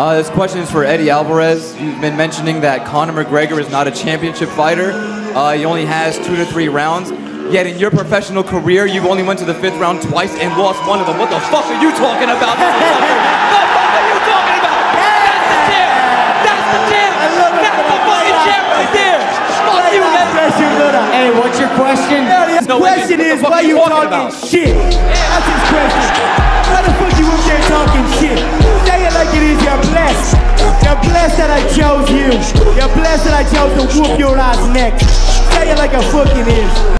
Uh, this question is for Eddie Alvarez. You've been mentioning that Conor McGregor is not a championship fighter. Uh, he only has two to three rounds. Yet in your professional career, you've only went to the fifth round twice and lost one of them. What the fuck are you talking about? what the fuck are you talking about? That's the champ. That's the champ. That's the fucking champ right there. Fuck you. Hey, what's your question? No, wait, question is, why are you talking about? shit? That's his question. You're blessed that I chose to whoop your ass next. Say it like a fucking is.